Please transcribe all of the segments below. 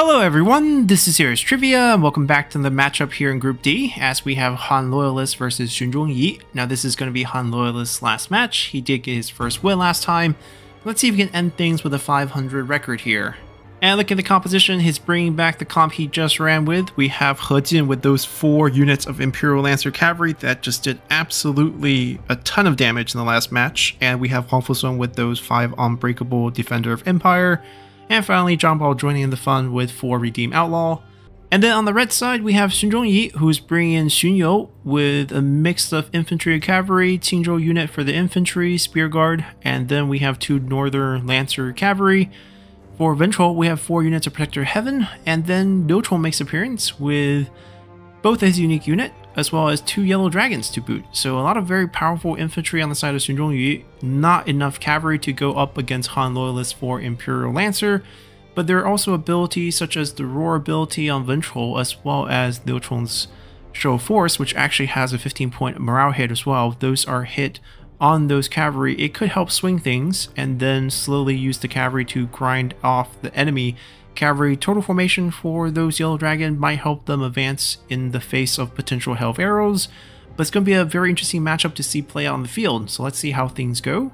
Hello everyone, this is Serious Trivia, and welcome back to the matchup here in Group D, as we have Han Loyalist versus Xun Zhongyi. Now this is going to be Han Loyalist's last match, he did get his first win last time. Let's see if he can end things with a 500 record here. And look at the composition, he's bringing back the comp he just ran with. We have He Jin with those four units of Imperial Lancer Cavalry that just did absolutely a ton of damage in the last match. And we have Huangfu Song with those five Unbreakable Defender of Empire. And finally, Zhang Bao joining in the fun with 4 Redeem Outlaw. And then on the red side, we have Xun Zhongyi, who's bringing in Xun with a mix of infantry and cavalry, Qingzhou unit for the infantry, spear guard, and then we have two Northern Lancer cavalry. For Wen Chou, we have four units of Protector Heaven, and then Chong makes appearance with both his unique unit as well as two yellow dragons to boot. So a lot of very powerful infantry on the side of Xun Zhongyi, not enough cavalry to go up against Han Loyalists for Imperial Lancer, but there are also abilities such as the Roar ability on Vengeful as well as Liu Chong's Show of Force, which actually has a 15 point morale hit as well. Those are hit on those cavalry, it could help swing things and then slowly use the cavalry to grind off the enemy Cavalry total formation for those Yellow Dragon might help them advance in the face of potential Health Arrows, but it's going to be a very interesting matchup to see play out on the field, so let's see how things go.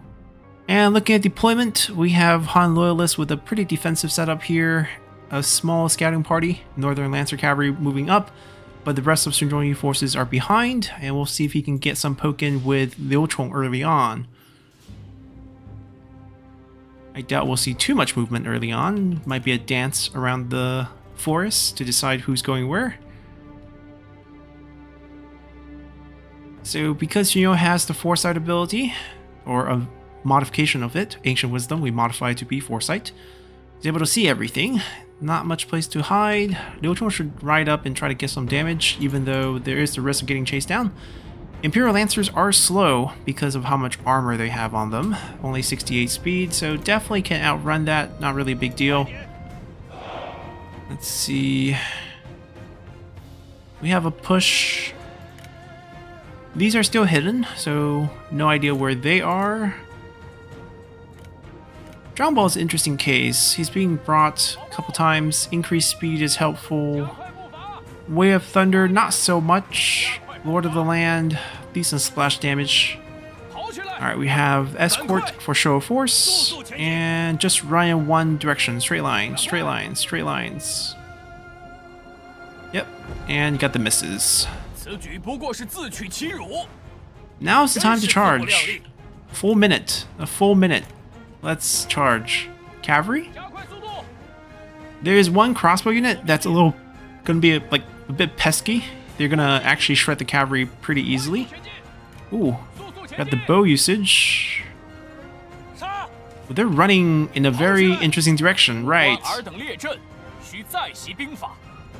And looking at deployment, we have Han Loyalists with a pretty defensive setup here, a small scouting party, Northern Lancer Cavalry moving up, but the rest of Xun forces are behind, and we'll see if he can get some poke in with Liu Chong early on. I doubt we'll see too much movement early on. Might be a dance around the forest to decide who's going where. So because Xun Yu has the Foresight ability, or a modification of it, Ancient Wisdom, we modify it to be Foresight, he's able to see everything. Not much place to hide. Liu Chong should ride up and try to get some damage, even though there is the risk of getting chased down. Imperial Lancers are slow because of how much armor they have on them. Only 68 speed, so definitely can outrun that. Not really a big deal. Let's see. We have a push. These are still hidden, so no idea where they are. Dragon Ball is an interesting case. He's being brought a couple times. Increased speed is helpful. Way of Thunder, not so much. Lord of the Land, decent splash damage. Alright, we have Escort for show of force, and just run in one direction, straight line, straight lines, straight lines. Yep, and you got the misses. Now is the time to charge. Full minute, a full minute. Let's charge. Cavalry? There is one crossbow unit that's a little, gonna be like a bit pesky. They're gonna actually shred the cavalry pretty easily. Ooh, got the bow usage. But they're running in a very interesting direction, right.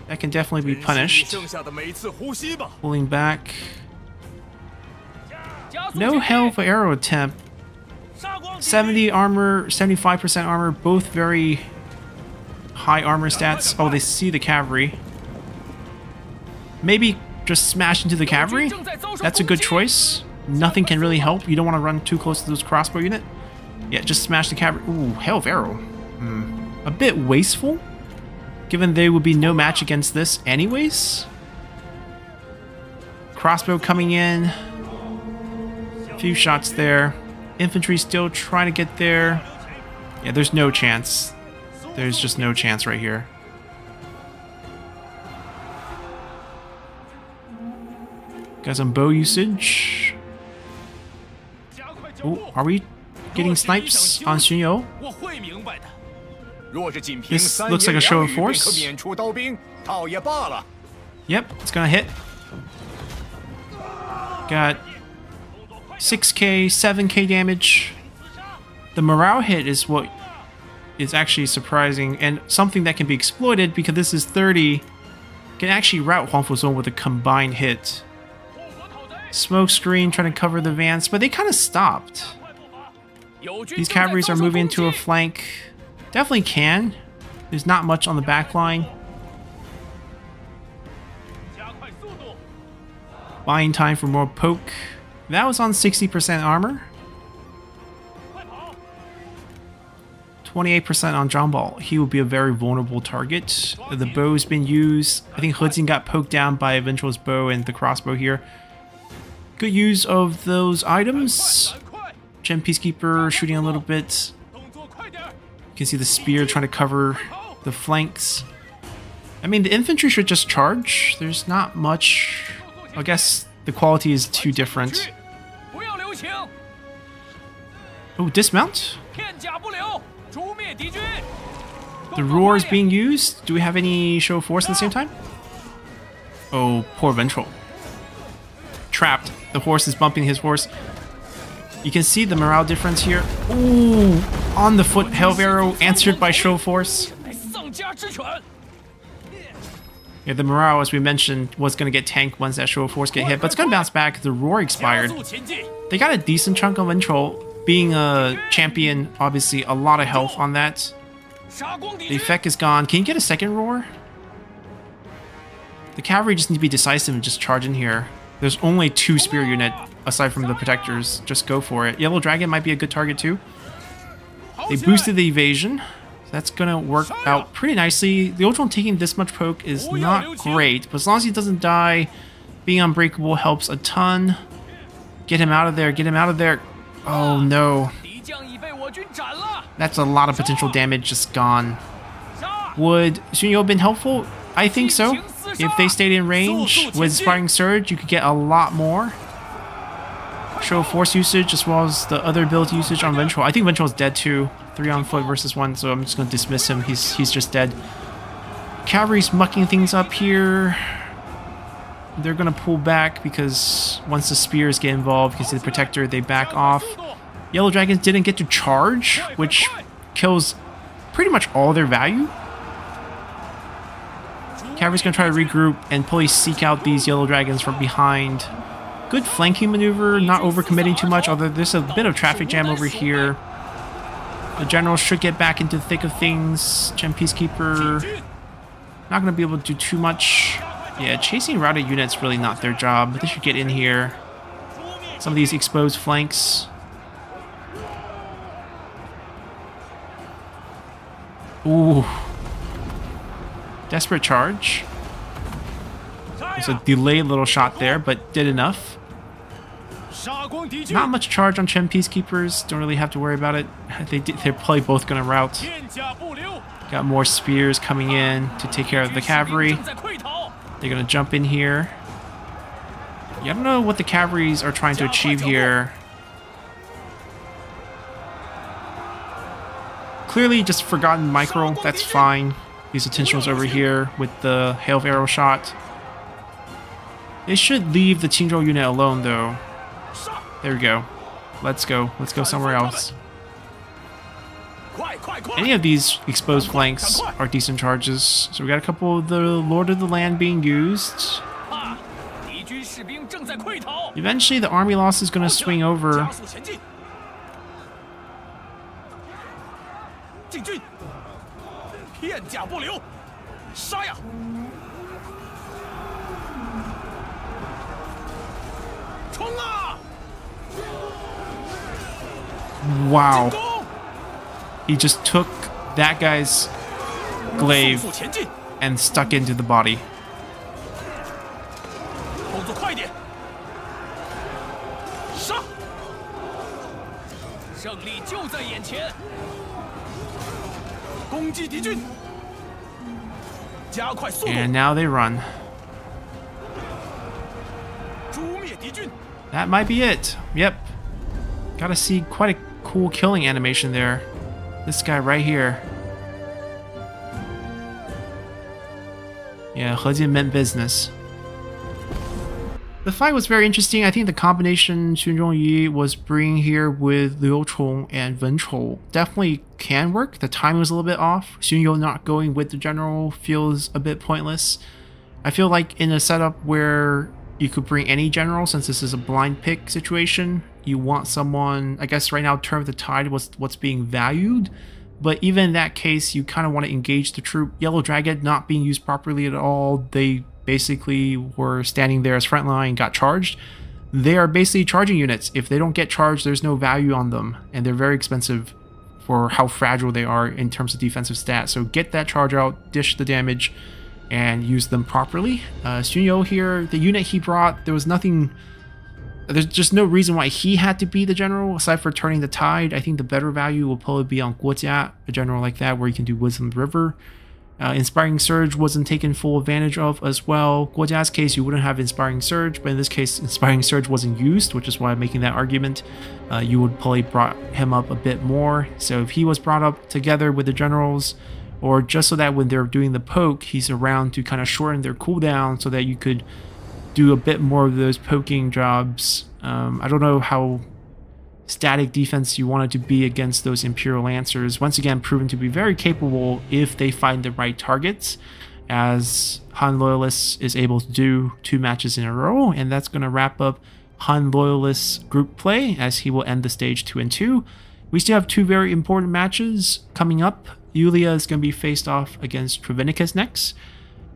That can definitely be punished. Pulling back. No hell for arrow attempt. 70 armor, 75% armor, both very high armor stats. Oh, they see the cavalry. Maybe just smash into the cavalry? That's a good choice. Nothing can really help. You don't want to run too close to those crossbow unit. Yeah, just smash the cavalry. Ooh, hail of arrow. Hmm. A bit wasteful, given there would be no match against this anyways. Crossbow coming in. A few shots there. Infantry still trying to get there. Yeah, there's no chance. There's just no chance right here. Got some bow usage. Ooh, are we getting snipes on Xun Yu? This looks like a show of force. Yep, it's gonna hit. Got 6k, 7k damage. The morale hit is what is actually surprising and something that can be exploited because this is 30 can actually rout Huangfu Song with a combined hit. Smoke screen trying to cover the Vance, but they kind of stopped. These cavalries are moving into a flank. Definitely can. There's not much on the back line. Buying time for more poke. That was on 60% armor. 28% on Zhang Bao. He would be a very vulnerable target. The bow's been used. I think He got poked down by Wen Chou's bow and the crossbow here. Good use of those items. Chen Peacekeeper shooting a little bit. You can see the spear trying to cover the flanks. I mean, the infantry should just charge. There's not much... I guess the quality is too different. Oh, dismount? The roar is being used. Do we have any show of force at the same time? Oh, poor Wen Chou. Trapped. The horse is bumping his horse. You can see the morale difference here. Ooh, on the foot, Arrow answered by Show Force. Yeah, the morale, as we mentioned, was going to get tanked once that Show Force get hit, but it's going to bounce back. The Roar expired. They got a decent chunk of control. Being a champion, obviously, a lot of health on that. The effect is gone. Can you get a second Roar? The cavalry just need to be decisive and just charge in here. There's only two spear unit aside from the protectors. Just go for it. Yellow Dragon might be a good target too. They boosted the evasion. That's gonna work out pretty nicely. The Ultron taking this much poke is not great, but as long as he doesn't die, being unbreakable helps a ton. Get him out of there, get him out of there. Oh no. That's a lot of potential damage just gone. Would Xun Yu have been helpful? I think so. If they stayed in range with Inspiring Surge, you could get a lot more. Show force usage as well as the other ability usage on Wen Chou. I think Wen Chou's dead too. Three on foot versus one, so I'm just going to dismiss him. He's, he's just dead. Cavalry's mucking things up here. They're going to pull back because once the spears get involved, you can see the Protector, they back off. Yellow Dragons didn't get to charge, which kills pretty much all their value. Cavalry's going to try to regroup and probably seek out these Yellow Dragons from behind. Good flanking maneuver, not overcommitting too much, although there's a bit of traffic jam over here. The general should get back into the thick of things. Chen Peacekeeper, not going to be able to do too much. Yeah, chasing routed units really not their job. They should get in here. Some of these exposed flanks. Ooh. Desperate charge. There's a delayed little shot there, but did enough. Not much charge on Chen Peacekeepers. Don't really have to worry about it. They they're probably both going to route. Got more spears coming in to take care of the cavalry. They're going to jump in here. Yeah, I don't know what the cavalries are trying to achieve here. Clearly just forgotten micro. That's fine. These attentionals over here with the hail of arrow shot. They should leave the Qingzhou unit alone though. There we go. Let's go. Let's go somewhere else. Any of these exposed flanks are decent charges. So we got a couple of the Lord of the Land being used. Eventually the army loss is going to swing over. Wow. He just took that guy's glaive and stuck into the body. And now they run. That might be it. Yep. Gotta see quite a cool killing animation there. This guy right here. Yeah, He Jin meant business. The fight was very interesting. I think the combination Xun Zhongyi was bringing here with Liu Chong and Wen Chou definitely can work. The timing was a little bit off. Xun Yu not going with the general feels a bit pointless. I feel like in a setup where you could bring any general since this is a blind pick situation, you want someone, I guess right now Turn of the Tide was what's being valued, but even in that case, you kind of want to engage the troop. Yellow Dragon not being used properly at all, they basically were standing there as frontline, got charged. They are basically charging units. If they don't get charged, there's no value on them, and they're very expensive for how fragile they are in terms of defensive stats. So get that charge out, dish the damage, and use them properly. Uh, Xun here, the unit he brought, there was nothing... There's just no reason why he had to be the general, aside for turning the tide. I think the better value will probably be on Guo Jia, a general like that, where you can do Wisdom River. Uh, Inspiring Surge wasn't taken full advantage of as well. Guo Jia's case, you wouldn't have Inspiring Surge, but in this case, Inspiring Surge wasn't used, which is why I'm making that argument. Uh, you would probably brought him up a bit more. So if he was brought up together with the generals, or just so that when they're doing the poke, he's around to kind of shorten their cooldown so that you could do a bit more of those poking jobs. Um, I don't know how static defense you want it to be against those Imperial Lancers. Once again, proven to be very capable if they find the right targets, as Han Loyalists is able to do two matches in a row, and that's going to wrap up Han Loyalists group play as he will end the stage 2 and 2. We still have two very important matches coming up. Yulia is going to be faced off against Trevenicus next.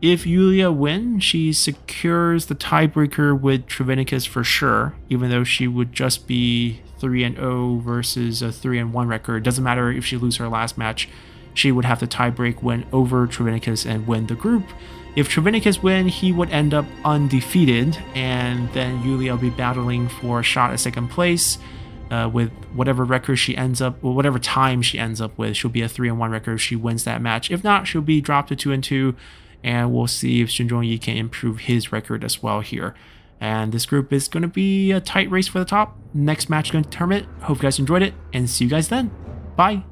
If Yulia wins, she secures the tiebreaker with Trevenicus for sure, even though she would just be 3 and 0 versus a 3 and 1 record. Doesn't matter if she loses her last match, she would have to tiebreak win over Trevenicus and win the group. If Trevenicus win, he would end up undefeated, and then Yulia will be battling for a shot at second place. Uh, with whatever record she ends up, or whatever time she ends up with, she'll be a three and one record if she wins that match. If not, she'll be dropped to two and two and we'll see if Xun Zhongyi can improve his record as well here. And this group is going to be a tight race for the top. Next match going to determine it. Hope you guys enjoyed it, and see you guys then. Bye.